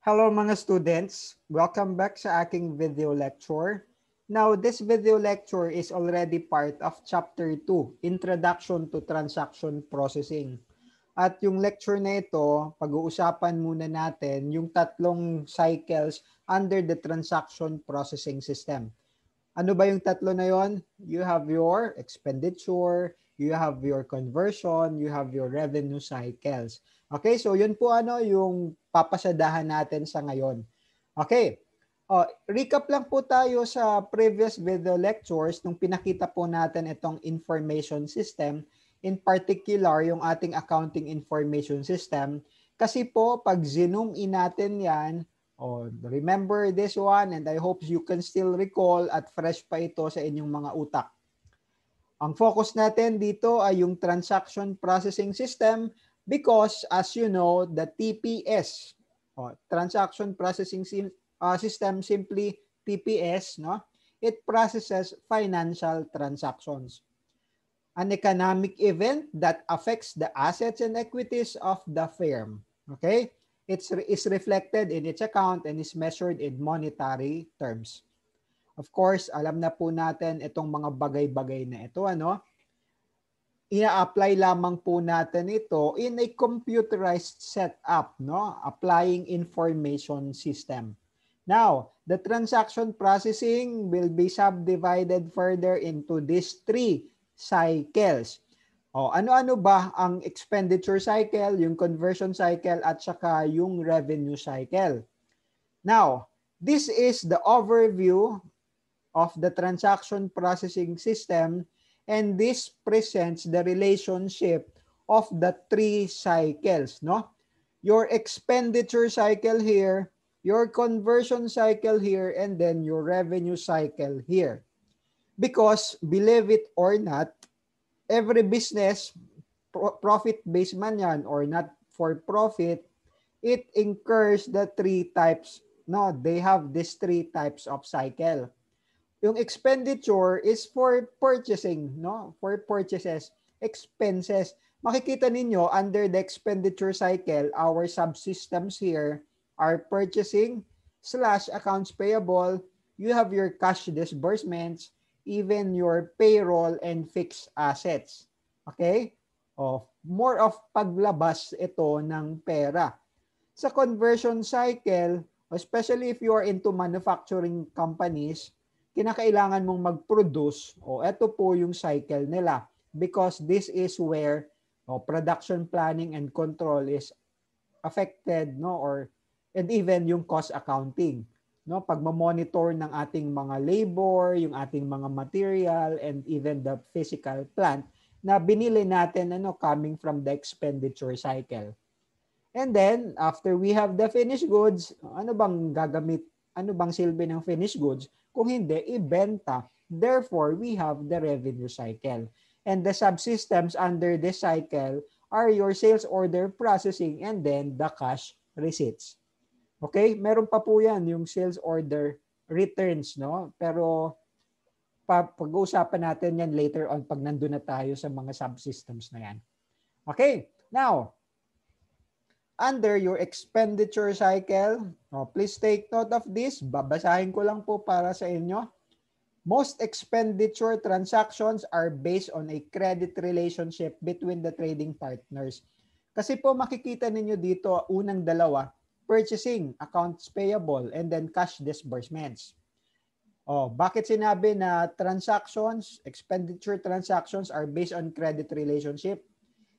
Hello mga students! Welcome back sa aking video lecture. Now, this video lecture is already part of Chapter 2, Introduction to Transaction Processing. At yung lecture na ito, pag-uusapan muna natin yung tatlong cycles under the transaction processing system. Ano ba yung tatlo na yon? You have your expenditure, you have your conversion, you have your revenue cycles. Okay, so yun po ano yung papasadahan natin sa ngayon. Okay, oh, recap lang po tayo sa previous video lectures nung pinakita po natin itong information system, in particular yung ating accounting information system. Kasi po, pag zoom in natin yan, oh, remember this one and I hope you can still recall at fresh pa ito sa inyong mga utak. Ang focus natin dito ay yung transaction processing system because as you know, the TPS, oh, transaction processing uh, system simply TPS, no? It processes financial transactions. An economic event that affects the assets and equities of the firm. Okay? It's is reflected in its account and is measured in monetary terms. Of course, alam na po natin itong mga bagay-bagay na ito, ano? Ina-apply lamang po natin ito in a computerized setup, no? Applying information system. Now, the transaction processing will be subdivided further into these three cycles. O, ano-ano ba ang expenditure cycle, yung conversion cycle, at saka yung revenue cycle? Now, this is the overview of the transaction processing system And this presents the relationship of the three cycles, no? Your expenditure cycle here, your conversion cycle here, and then your revenue cycle here. Because believe it or not, every business, profit-based man yan or not for profit, it incurs the three types. No, they have these three types of cycle. Yung expenditure is for purchasing, no? For purchases, expenses. Makikita ninyo under the expenditure cycle, our subsystems here are purchasing slash accounts payable. You have your cash disbursements, even your payroll and fixed assets. Okay? Oh, more of paglabas ito ng pera. Sa conversion cycle, especially if you are into manufacturing companies, kinakailangan mong mag-produce, o oh, ito po yung cycle nila because this is where oh, production planning and control is affected no or and even yung cost accounting no pagmo-monitor ng ating mga labor, yung ating mga material and even the physical plant na binili natin ano coming from the expenditure cycle. And then after we have the finished goods, ano bang gagamit ano bang silbi ng finished goods? Kung hindi, ibenta. Therefore, we have the revenue cycle. And the subsystems under this cycle are your sales order processing and then the cash receipts. Okay? Meron pa po yan, yung sales order returns, no? Pero pag-uusapan natin yan later on pag nandun na tayo sa mga subsystems na yan. Okay? Now, under your expenditure cycle. Oh, please take note of this. Babasahin ko lang po para sa inyo. Most expenditure transactions are based on a credit relationship between the trading partners. Kasi po makikita ninyo dito unang dalawa, purchasing, accounts payable, and then cash disbursements. Oh, bakit sinabi na transactions, expenditure transactions are based on credit relationship?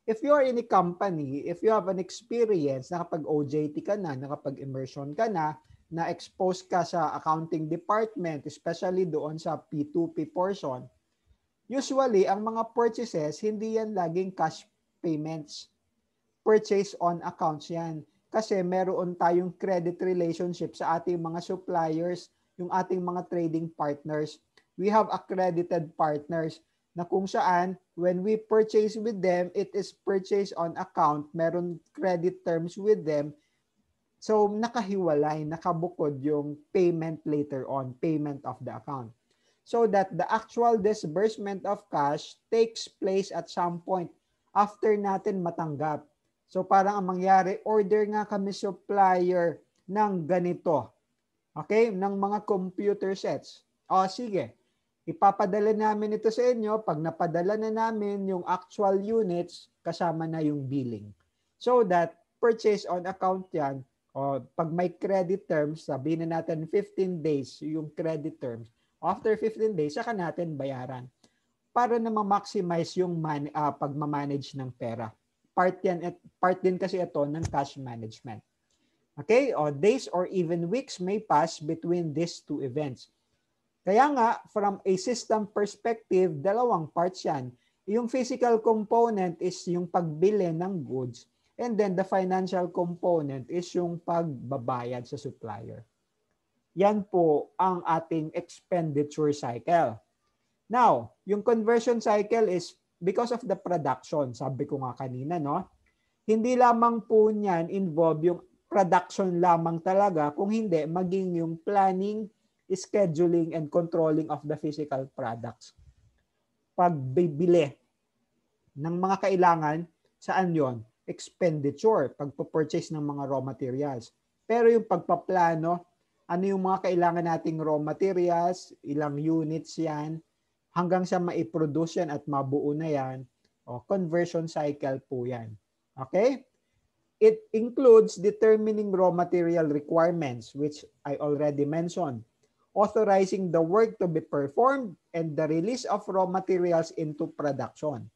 If you are in a company, if you have an experience, nakapag-OJT ka na, nakapag-immersion ka na, na-expose ka sa accounting department, especially doon sa P2P portion, usually, ang mga purchases, hindi yan laging cash payments. Purchase on accounts yan. Kasi meron tayong credit relationship sa ating mga suppliers, yung ating mga trading partners. We have accredited partners na kung saan when we purchase with them, it is purchase on account, meron credit terms with them. So nakahiwalay, nakabukod yung payment later on, payment of the account. So that the actual disbursement of cash takes place at some point after natin matanggap. So parang ang mangyari, order nga kami supplier ng ganito. Okay? Ng mga computer sets. O sige, ipapadala namin ito sa inyo. Pag napadala na namin yung actual units, kasama na yung billing. So that purchase on account yan, o pag may credit terms, sabihin na natin 15 days yung credit terms. After 15 days, saka natin bayaran para na ma-maximize yung man, uh, pagmamanage ng pera. Part, yan, part din kasi ito ng cash management. Okay? O days or even weeks may pass between these two events. Kaya nga, from a system perspective, dalawang parts yan. Yung physical component is yung pagbili ng goods and then the financial component is yung pagbabayad sa supplier. Yan po ang ating expenditure cycle. Now, yung conversion cycle is because of the production. Sabi ko nga kanina, no? Hindi lamang po niyan involve yung production lamang talaga, kung hindi, maging yung planning, scheduling, and controlling of the physical products. Pagbibili ng mga kailangan, saan yon Expenditure, pagpo-purchase ng mga raw materials. Pero yung pagpaplano, ano yung mga kailangan nating raw materials, ilang units yan, hanggang sa maiproduce yan at mabuo na yan, o conversion cycle po yan. Okay? It includes determining raw material requirements, which I already mentioned, authorizing the work to be performed and the release of raw materials into production,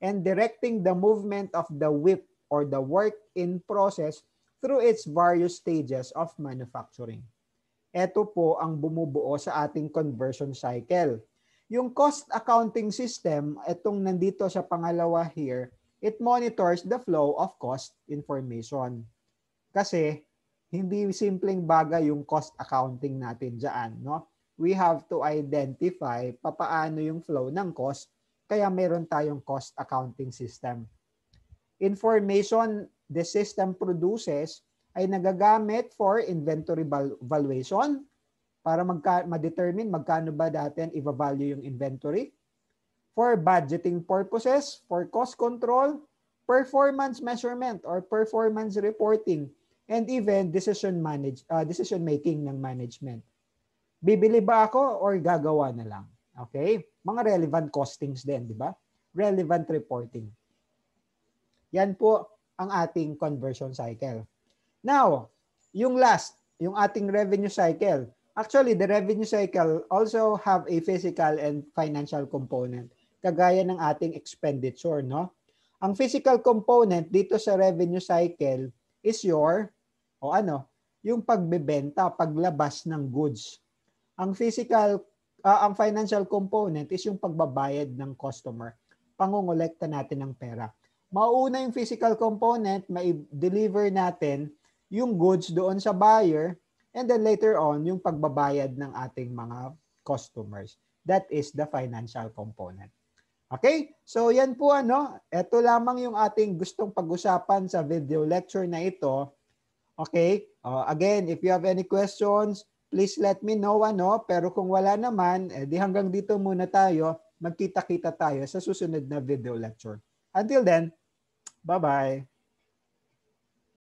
and directing the movement of the WIP or the work in process through its various stages of manufacturing. Ito po ang bumubuo sa ating conversion cycle yung cost accounting system, itong nandito sa pangalawa here, it monitors the flow of cost information. Kasi hindi simpleng bagay yung cost accounting natin diyan, no? We have to identify papaano yung flow ng cost kaya meron tayong cost accounting system. Information the system produces ay nagagamit for inventory valuation, para magka, ma-determine magkano ba natin i-value yung inventory. For budgeting purposes, for cost control, performance measurement or performance reporting, and even decision manage uh, decision making ng management. Bibili ba ako or gagawa na lang? Okay? Mga relevant costings din, di ba? Relevant reporting. Yan po ang ating conversion cycle. Now, yung last, yung ating revenue cycle. Actually, the revenue cycle also have a physical and financial component, kagaya ng ating expenditure, no? Ang physical component dito sa revenue cycle is your o ano, yung pagbebenta, paglabas ng goods. Ang physical uh, ang financial component is yung pagbabayad ng customer. Pangongolekta natin ng pera. Mauna yung physical component, mai-deliver natin yung goods doon sa buyer And then later on, yung pagbabayad ng ating mga customers. That is the financial component. Okay? So yan po ano, ito lamang yung ating gustong pag-usapan sa video lecture na ito. Okay? Uh, again, if you have any questions, please let me know ano, pero kung wala naman, eh, di hanggang dito muna tayo. Magkita-kita tayo sa susunod na video lecture. Until then, bye-bye.